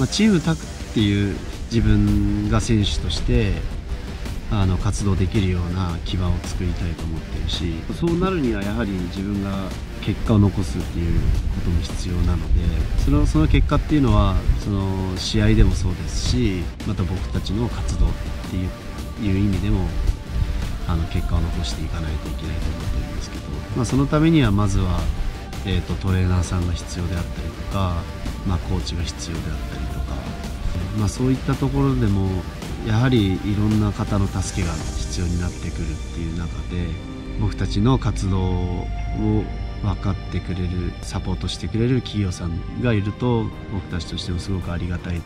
まあ、チームタクっていう自分が選手としてあの活動できるような基盤を作りたいと思ってるしそうなるにはやはり自分が結果を残すっていうことも必要なのでそのその結果っていうのはその試合でもそうですしまた僕たちの活動っていう意味でもあの結果を残していかないといけないと思ってるんですけど、まあ、そのためにはまずは、えーと、トレーナーさんが必要であったりとか、まあ、コーチが必要であったりとか、まあ、そういったところでもやはりいろんな方の助けが必要になってくるっていう中で僕たちの活動を分かってくれるサポートしてくれる企業さんがいると僕たちとしてもすごくありがたい